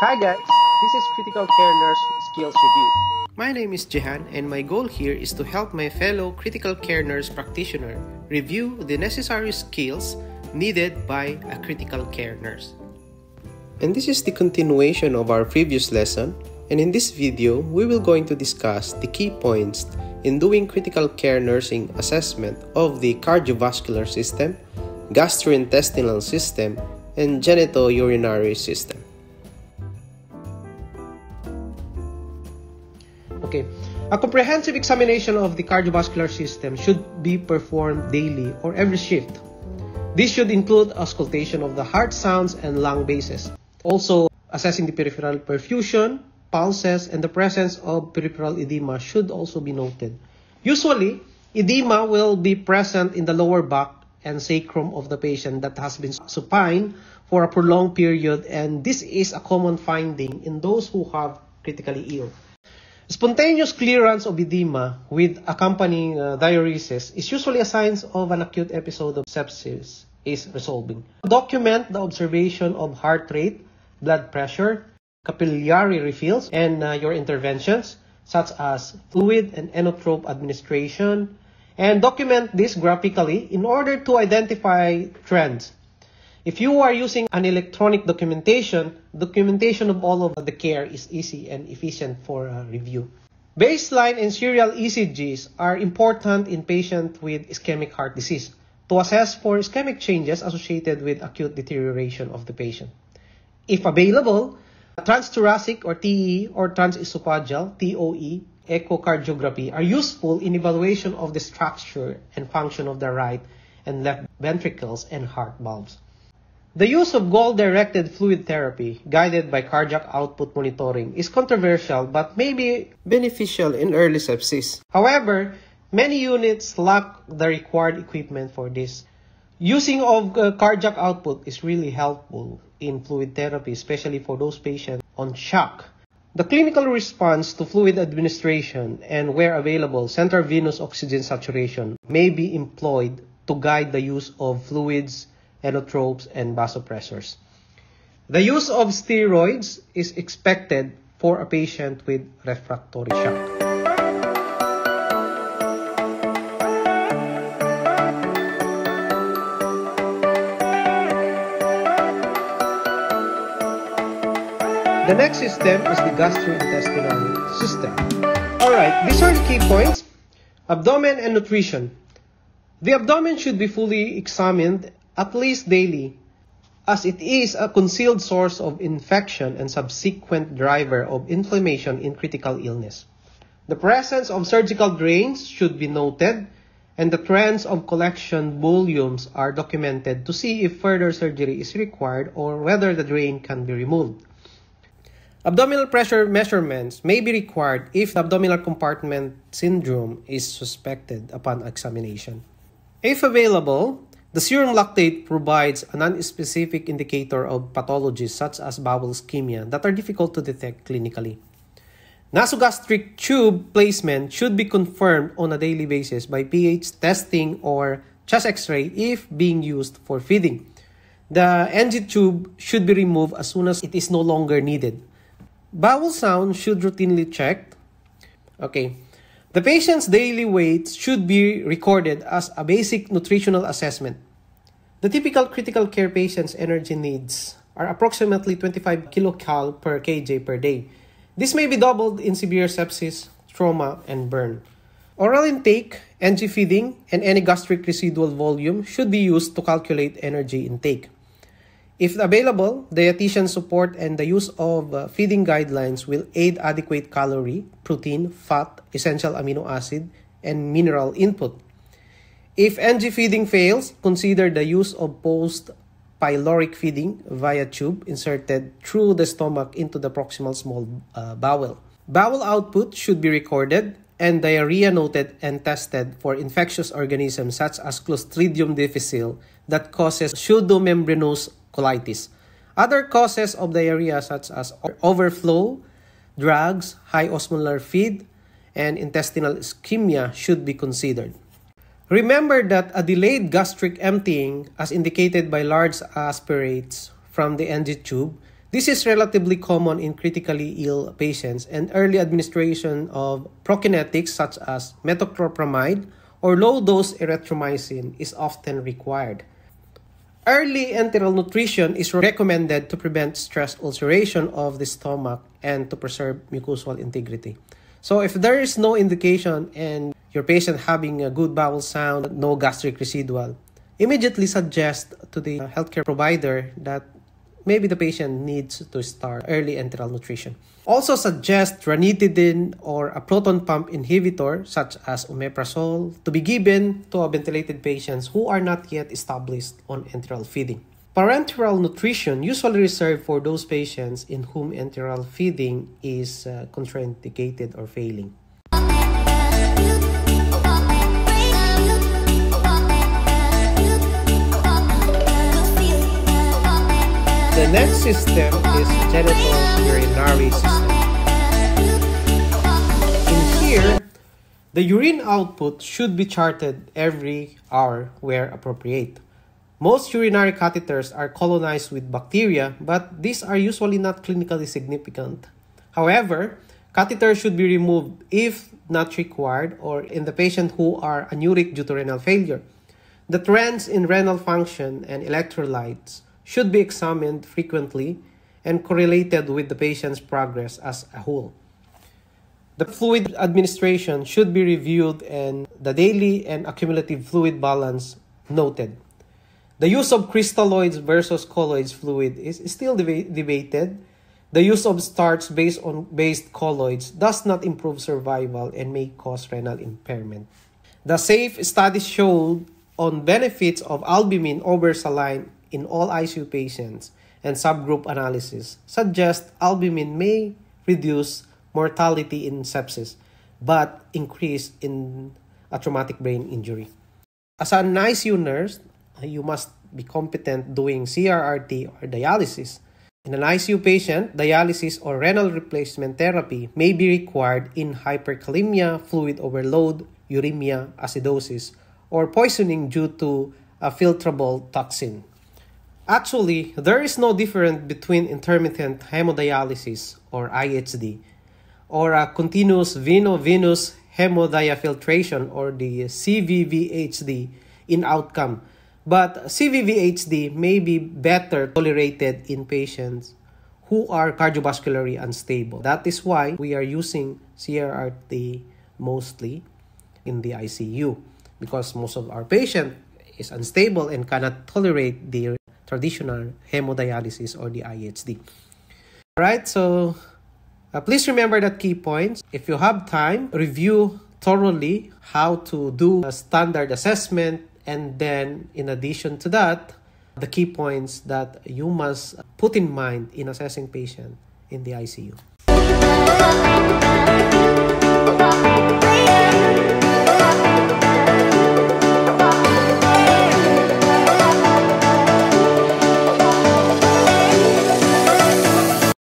Hi guys, this is Critical Care Nurse Skills Review. My name is Jeahan, and my goal here is to help my fellow critical care nurse practitioner review the necessary skills needed by a critical care nurse. And this is the continuation of our previous lesson, and in this video, we will going to discuss the key points in doing critical care nursing assessment of the cardiovascular system, gastrointestinal system, and genitourinary system. A comprehensive examination of the cardiovascular system should be performed daily or every shift. This should include auscultation of the heart sounds and lung bases. Also, assessing the peripheral perfusion, pulses, and the presence of peripheral edema should also be noted. Usually, edema will be present in the lower back and sacrum of the patient that has been supine for a prolonged period and this is a common finding in those who have critically ill. Spontaneous clearance of edema with accompanying uh, diuresis is usually a sign of an acute episode of sepsis is resolving. Document the observation of heart rate, blood pressure, capillary refills, and uh, your interventions such as fluid and inotrope administration, and document this graphically in order to identify trends. If you are using an electronic documentation, documentation of all of the care is easy and efficient for uh, review. Baseline and serial ECGs are important in patients with ischemic heart disease to assess for ischemic changes associated with acute deterioration of the patient. If available, transthoracic or TE or transesophageal TOE echocardiography are useful in evaluation of the structure and function of the right and left ventricles and heart valves. The use of goal-directed fluid therapy guided by cardiac output monitoring is controversial but may be Beneficial in early sepsis. However, many units lack the required equipment for this. Using of uh, cardiac output is really helpful in fluid therapy, especially for those patients on shock. The clinical response to fluid administration and where available, central venous oxygen saturation may be employed to guide the use of fluids inotropes, and vasopressors. The use of steroids is expected for a patient with refractory shock. The next system is the gastrointestinal system. Alright, these are the key points. Abdomen and nutrition. The abdomen should be fully examined at least daily, as it is a concealed source of infection and subsequent driver of inflammation in critical illness. The presence of surgical drains should be noted, and the trends of collection volumes are documented to see if further surgery is required or whether the drain can be removed. Abdominal pressure measurements may be required if abdominal compartment syndrome is suspected upon examination. If available, the serum lactate provides a non-specific indicator of pathologies such as bowel ischemia that are difficult to detect clinically. Nasogastric tube placement should be confirmed on a daily basis by pH testing or chest x-ray if being used for feeding. The NG tube should be removed as soon as it is no longer needed. Bowel sound should routinely checked. Okay, the patient's daily weight should be recorded as a basic nutritional assessment. The typical critical care patient's energy needs are approximately 25 kilocal per kg per day. This may be doubled in severe sepsis, trauma, and burn. Oral intake, NG feeding, and any gastric residual volume should be used to calculate energy intake. If available, dietitian support and the use of uh, feeding guidelines will aid adequate calorie, protein, fat, essential amino acid, and mineral input. If NG feeding fails, consider the use of post-pyloric feeding via tube inserted through the stomach into the proximal small uh, bowel. Bowel output should be recorded and diarrhea noted and tested for infectious organisms such as Clostridium difficile that causes pseudomembranous colitis. Other causes of diarrhea such as overflow, drugs, high osmolar feed, and intestinal ischemia should be considered. Remember that a delayed gastric emptying, as indicated by large aspirates from the NG tube, This is relatively common in critically ill patients and early administration of prokinetics such as metoclopramide or low-dose erythromycin is often required. Early enteral nutrition is recommended to prevent stress ulceration of the stomach and to preserve mucosal integrity. So if there is no indication and your patient having a good bowel sound, no gastric residual, immediately suggest to the healthcare provider that maybe the patient needs to start early enteral nutrition. Also suggest ranitidine or a proton pump inhibitor such as omeprazole to be given to ventilated patients who are not yet established on enteral feeding. Parenteral nutrition usually reserved for those patients in whom enteral feeding is uh, contraindicated or failing. The next system is genital urinary system. In here, the urine output should be charted every hour where appropriate. Most urinary catheters are colonized with bacteria, but these are usually not clinically significant. However, catheters should be removed if not required or in the patient who are anuric due to renal failure. The trends in renal function and electrolytes should be examined frequently and correlated with the patient's progress as a whole. The fluid administration should be reviewed and the daily and accumulative fluid balance noted. The use of crystalloids versus colloids fluid is still deba debated. The use of starch based on based colloids does not improve survival and may cause renal impairment. The SAFE studies showed on benefits of albumin over saline in all ICU patients and subgroup analysis suggest albumin may reduce mortality in sepsis but increase in a traumatic brain injury. As an ICU nurse, you must be competent doing CRRT or dialysis. In an ICU patient, dialysis or renal replacement therapy may be required in hyperkalemia, fluid overload, uremia, acidosis, or poisoning due to a filtrable toxin. Actually, there is no difference between intermittent hemodialysis or IHD or a continuous veno-venous hemodiafiltration or the CVVHD in outcome. But CVVHD may be better tolerated in patients who are cardiovascularly unstable. That is why we are using CRRT mostly in the ICU because most of our patient is unstable and cannot tolerate the traditional hemodialysis or the IHD. Alright, so uh, please remember that key points. If you have time, review thoroughly how to do a standard assessment and then in addition to that, the key points that you must put in mind in assessing patient in the ICU.